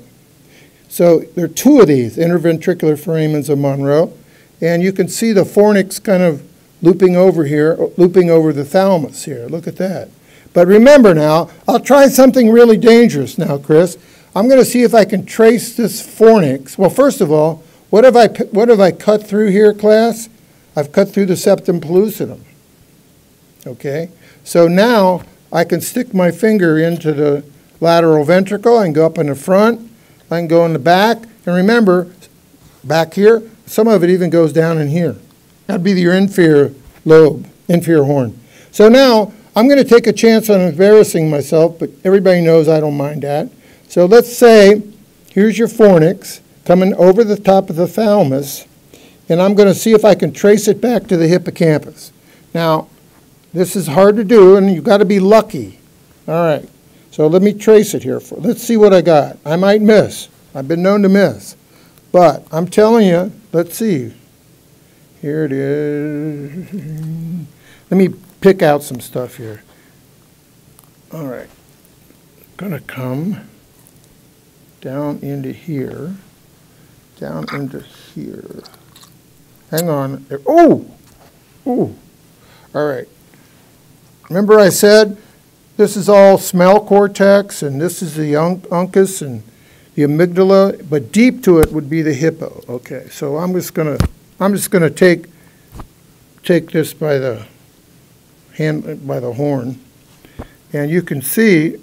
So there are two of these, interventricular foramens of Monro. and you can see the fornix kind of looping over here, looping over the thalamus here. Look at that. But remember now, I'll try something really dangerous now, Chris. I'm going to see if I can trace this fornix. Well, first of all, what have I, what have I cut through here, class? I've cut through the septum pellucidum. Okay? So now I can stick my finger into the lateral ventricle. Can go up in the front. I can go in the back. And remember, back here, some of it even goes down in here. That'd be your inferior lobe, inferior horn. So now I'm going to take a chance on embarrassing myself, but everybody knows I don't mind that. So let's say here's your fornix coming over the top of the thalamus, and I'm going to see if I can trace it back to the hippocampus. Now, this is hard to do, and you've got to be lucky. All right, so let me trace it here. For, let's see what I got. I might miss. I've been known to miss. But I'm telling you, let's see. Here it is. Let me pick out some stuff here. All right. Gonna come down into here, down into here. Hang on. Oh! Oh! All right. Remember I said this is all smell cortex and this is the uncus and the amygdala, but deep to it would be the hippo. Okay, so I'm just gonna I'm just gonna take take this by the hand by the horn, and you can see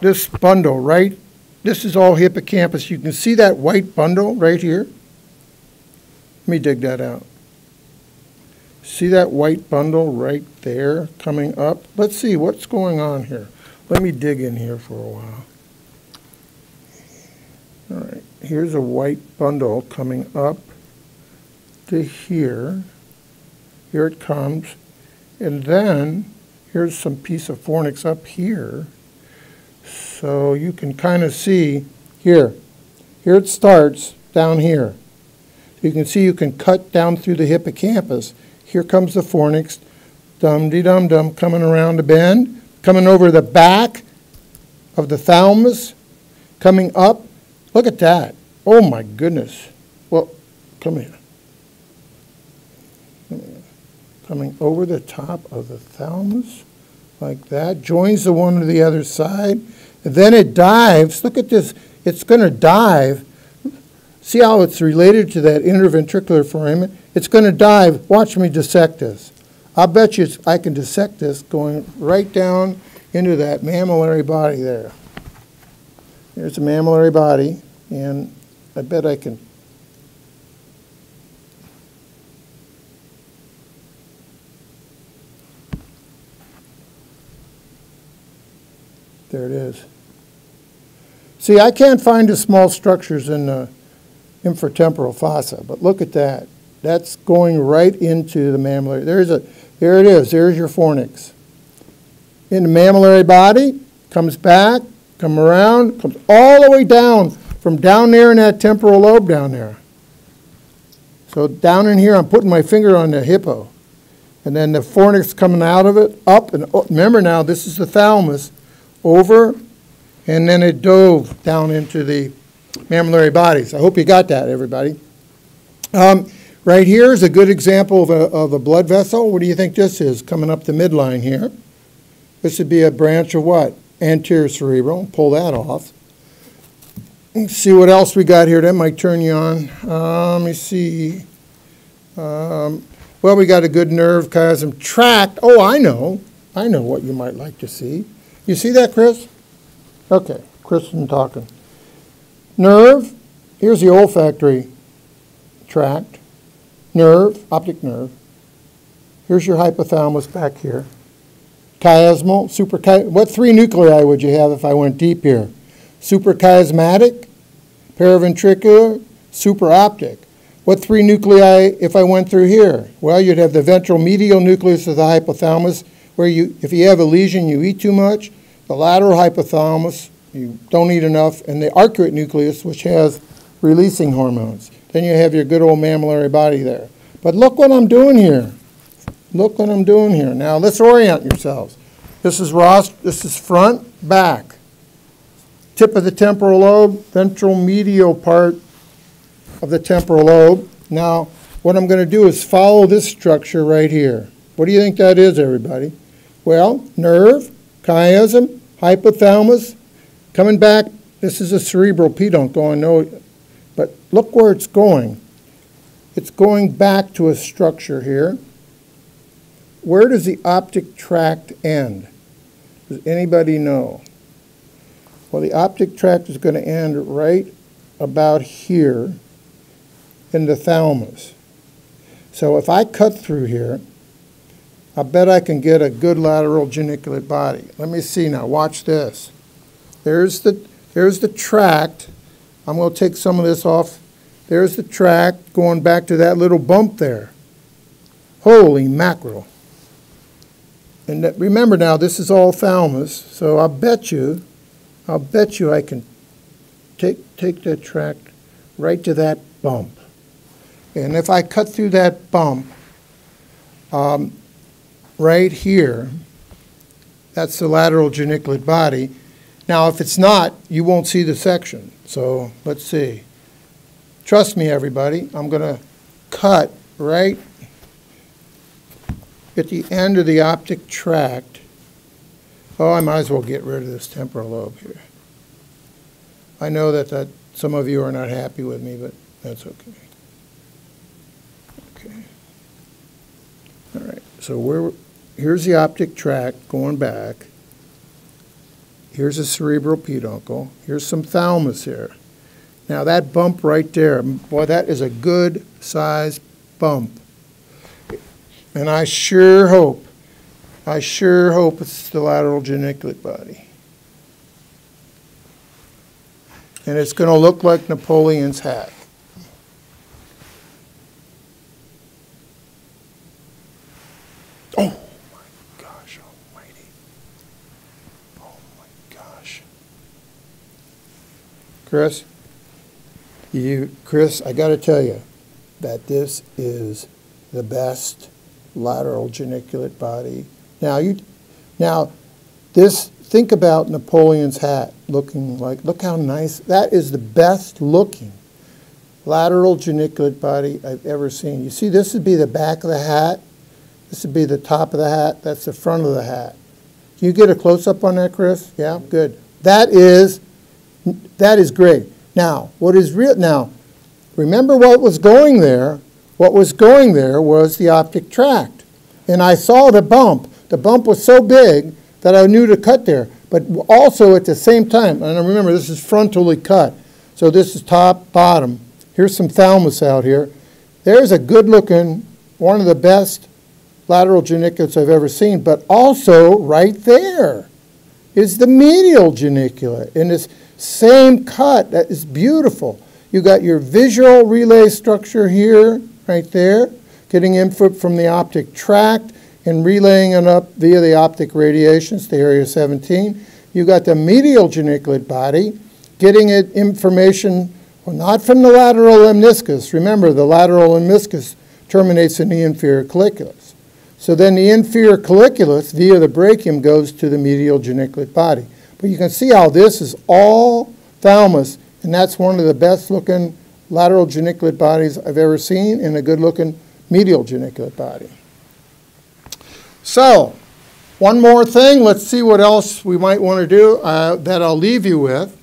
this bundle right. This is all hippocampus. You can see that white bundle right here. Let me dig that out. See that white bundle right there coming up? Let's see what's going on here. Let me dig in here for a while. All right, here's a white bundle coming up to here. Here it comes. And then here's some piece of fornix up here. So you can kind of see here. Here it starts down here. You can see you can cut down through the hippocampus. Here comes the fornix, dum-de-dum-dum, coming around the bend, coming over the back of the thalamus, coming up Look at that. Oh my goodness. Well, come here. Coming over the top of the thalamus like that, joins the one to the other side, and then it dives. Look at this. It's going to dive. See how it's related to that interventricular foramen? It's going to dive. Watch me dissect this. I bet you I can dissect this going right down into that mammillary body there. There's a mammillary body, and I bet I can There it is. See, I can't find the small structures in the infratemporal fossa, but look at that. That's going right into the mammillary. There's a, there it is. There's your fornix. In the mammillary body, comes back, come around, comes all the way down from down there in that temporal lobe down there. So down in here, I'm putting my finger on the hippo. And then the fornix coming out of it, up, and oh, remember now, this is the thalamus, over, and then it dove down into the mammillary bodies. I hope you got that, everybody. Um, right here is a good example of a, of a blood vessel. What do you think this is coming up the midline here? This would be a branch of what? Anterior cerebral. Pull that off. Let's see what else we got here. That might turn you on. Uh, let me see. Um, well, we got a good nerve chiasm tract. Oh, I know. I know what you might like to see. You see that, Chris? Okay, Chris is talking. Nerve. Here's the olfactory tract. Nerve, optic nerve. Here's your hypothalamus back here. Chiasmal, super. What three nuclei would you have if I went deep here? suprachiasmatic, paraventricular, supraoptic. What three nuclei if I went through here? Well, you'd have the ventral medial nucleus of the hypothalamus, where you, if you have a lesion, you eat too much, the lateral hypothalamus, you don't eat enough, and the arcuate nucleus, which has releasing hormones. Then you have your good old mammillary body there. But look what I'm doing here. Look what I'm doing here. Now let's orient yourselves. This is Ross, this is front, back. tip of the temporal lobe, ventral medial part of the temporal lobe. Now, what I'm going to do is follow this structure right here. What do you think that is, everybody? Well, nerve, chiasm, hypothalamus, coming back. This is a cerebral peduncle, oh, I know, but look where it's going. It's going back to a structure here. Where does the optic tract end? Does anybody know? Well, the optic tract is going to end right about here in the thalamus. So if I cut through here, I bet I can get a good lateral geniculate body. Let me see now. Watch this. There's the, there's the tract. I'm going to take some of this off. There's the tract going back to that little bump there. Holy mackerel. And that, remember now, this is all thalamus, so I'll bet you, I'll bet you I can take, take that tract right to that bump. And if I cut through that bump, um, right here, that's the lateral geniculate body. Now, if it's not, you won't see the section. So let's see. Trust me, everybody, I'm going to cut right at the end of the optic tract. Oh, I might as well get rid of this temporal lobe here. I know that, that some of you are not happy with me, but that's okay. Okay. All right, so we're, here's the optic tract going back. Here's a cerebral peduncle. Here's some thalamus here. Now that bump right there, boy, that is a good size bump. And I sure hope, I sure hope it's the lateral geniculate body. And it's going to look like Napoleon's hat. Oh my gosh almighty. Oh my gosh. Chris, you, Chris, I got to tell you that this is the best lateral geniculate body. Now you, now this, think about Napoleon's hat looking like, look how nice, that is the best looking lateral geniculate body I've ever seen. You see, this would be the back of the hat. This would be the top of the hat. That's the front of the hat. Can you get a close-up on that, Chris? Yeah, good. That is, that is great. Now, what is real, now, remember what was going there what was going there was the optic tract. And I saw the bump. The bump was so big that I knew to cut there. But also at the same time, and remember this is frontally cut. So this is top, bottom. Here's some thalamus out here. There's a good looking, one of the best lateral geniculates I've ever seen. But also right there is the medial geniculate in this same cut. That is beautiful. You got your visual relay structure here right there, getting input from the optic tract and relaying it up via the optic radiations to area 17. You got the medial geniculate body, getting it information, well, not from the lateral lemniscus. Remember, the lateral lemniscus terminates in the inferior colliculus. So then the inferior colliculus via the brachium goes to the medial geniculate body. But you can see how this is all thalamus, and that's one of the best looking lateral geniculate bodies I've ever seen and a good looking medial geniculate body. So, one more thing, let's see what else we might want to do uh, that I'll leave you with.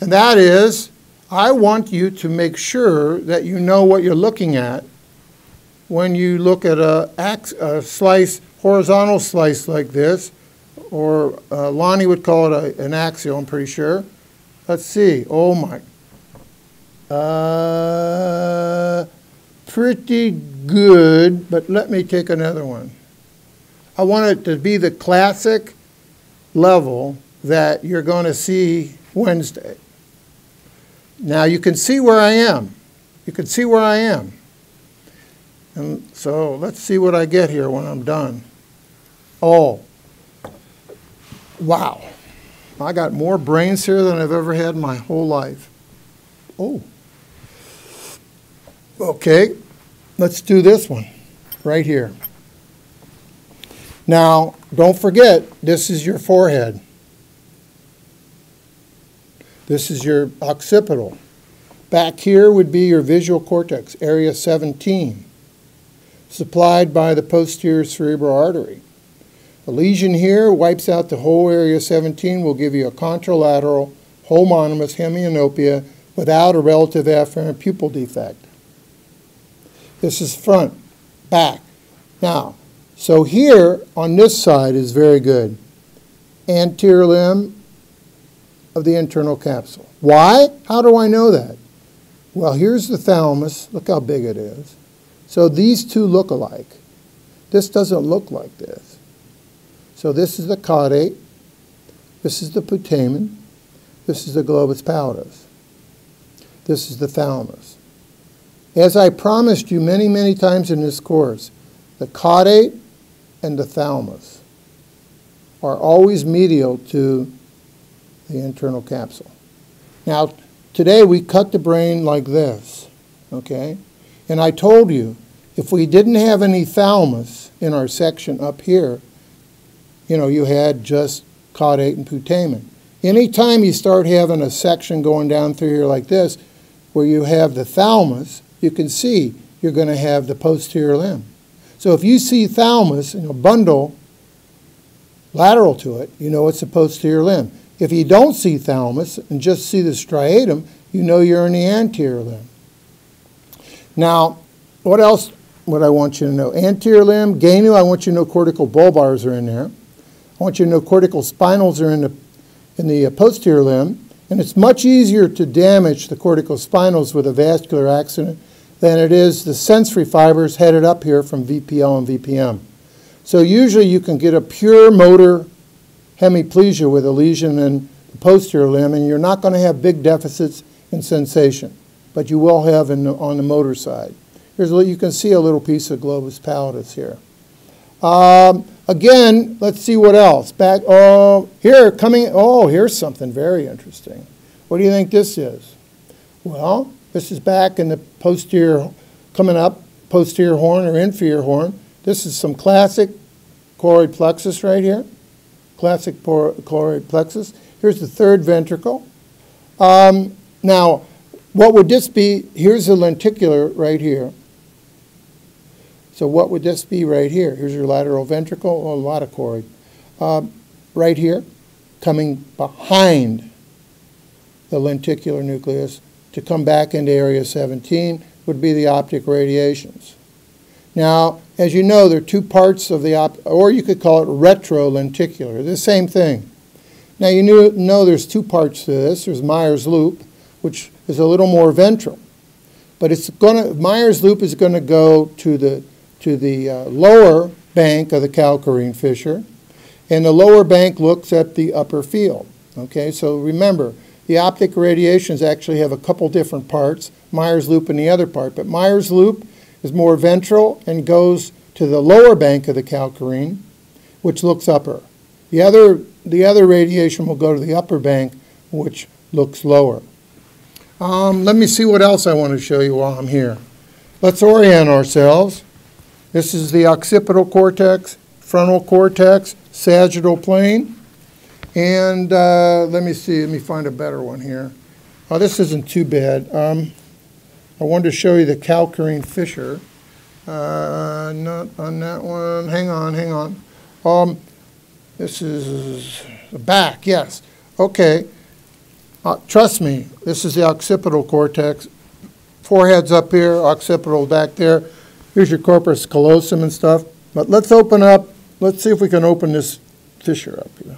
And that is, I want you to make sure that you know what you're looking at when you look at a, a slice, horizontal slice like this, or uh, Lonnie would call it a, an axial, I'm pretty sure. Let's see. Oh my uh, pretty good, but let me take another one. I want it to be the classic level that you're going to see Wednesday. Now you can see where I am. You can see where I am. And so let's see what I get here when I'm done. Oh, wow. I got more brains here than I've ever had in my whole life. Oh. Okay, let's do this one right here. Now, don't forget, this is your forehead. This is your occipital. Back here would be your visual cortex, area 17, supplied by the posterior cerebral artery. A lesion here wipes out the whole area 17, will give you a contralateral homonymous hemianopia without a relative afferent pupil defect. This is front, back. Now, so here on this side is very good. Anterior limb of the internal capsule. Why? How do I know that? Well, here's the thalamus. Look how big it is. So these two look alike. This doesn't look like this. So this is the caudate. This is the putamen. This is the globus pallidus. This is the thalamus. As I promised you many, many times in this course, the caudate and the thalamus are always medial to the internal capsule. Now, today we cut the brain like this, okay? And I told you, if we didn't have any thalamus in our section up here, you know, you had just caudate and putamen. Anytime you start having a section going down through here like this, where you have the thalamus, you can see you're going to have the posterior limb. So if you see thalamus in a bundle lateral to it, you know it's the posterior limb. If you don't see thalamus and just see the striatum, you know you're in the anterior limb. Now, what else would I want you to know? Anterior limb, genu, I want you to know cortical bulbars are in there. I want you to know cortical spinals are in the, in the uh, posterior limb. And it's much easier to damage the cortical spinals with a vascular accident than it is the sensory fibers headed up here from VPL and VPM. So usually you can get a pure motor hemiplegia with a lesion in the posterior limb, and you're not going to have big deficits in sensation, but you will have the, on the motor side. Here's a, you can see a little piece of globus pallidus here. Um, again, let's see what else. Back, oh, here, coming, oh, here's something very interesting. What do you think this is? Well, this is back in the posterior, coming up, posterior horn or inferior horn. This is some classic choroid plexus right here classic choroid plexus. Here's the third ventricle. Um, now, what would this be? Here's the lenticular right here. So what would this be right here? Here's your lateral ventricle, oh, of choroid. Um, right here, coming behind the lenticular nucleus to come back into area 17 would be the optic radiations. Now, as you know, there are two parts of the, op or you could call it retrolenticular, the same thing. Now, you knew, know there's two parts to this. There's Meyer's loop, which is a little more ventral. But it's going to, Meyer's loop is going to go to the, to the uh, lower bank of the calcarine fissure, and the lower bank looks at the upper field. Okay, so remember, the optic radiations actually have a couple different parts, Meyer's loop and the other part, but Meyer's loop is more ventral and goes to the lower bank of the calcarine, which looks upper. The other, the other radiation will go to the upper bank, which looks lower. Um, let me see what else I want to show you while I'm here. Let's orient ourselves. This is the occipital cortex, frontal cortex, sagittal plane. And uh, let me see, let me find a better one here. Oh, this isn't too bad. Um, I wanted to show you the calcarine fissure. Uh, not on that one. Hang on, hang on. Um, this is the back, yes. Okay. Uh, trust me, this is the occipital cortex. Forehead's up here, occipital back there. Here's your corpus callosum and stuff. But let's open up, let's see if we can open this fissure up here.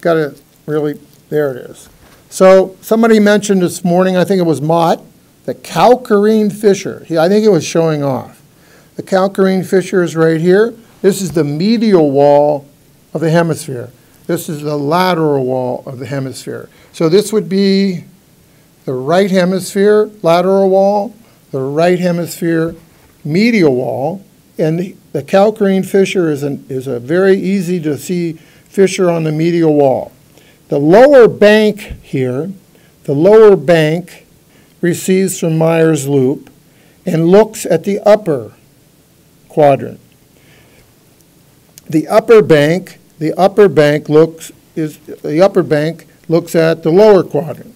Got it really, there it is. So somebody mentioned this morning, I think it was Mott, the calcarine fissure. I think it was showing off. The calcarine fissure is right here. This is the medial wall of the hemisphere. This is the lateral wall of the hemisphere. So this would be the right hemisphere lateral wall, the right hemisphere medial wall, and the, calcarine fissure is, an, is a very easy to see fissure on the medial wall. The lower bank here, the lower bank receives from Meyer's loop and looks at the upper quadrant. The upper bank, the upper bank looks is the upper bank looks at the lower quadrant.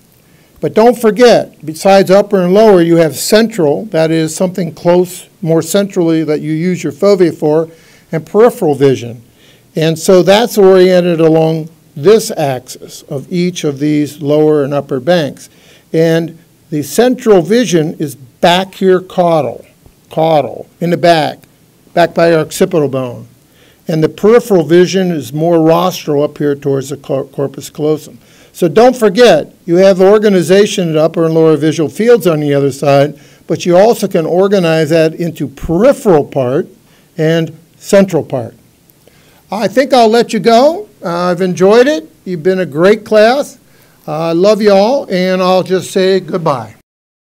But don't forget, besides upper and lower, you have central, that is something close, more centrally that you use your fovea for, and peripheral vision. And so that's oriented along this axis of each of these lower and upper banks. And the central vision is back here caudal, caudal, in the back, back by our occipital bone. And the peripheral vision is more rostral up here towards the corpus callosum. So don't forget, you have organization in upper and lower visual fields on the other side, but you also can organize that into peripheral part and central part. I think I'll let you go. Uh, I've enjoyed it. You've been a great class. I uh, love you all, and I'll just say goodbye.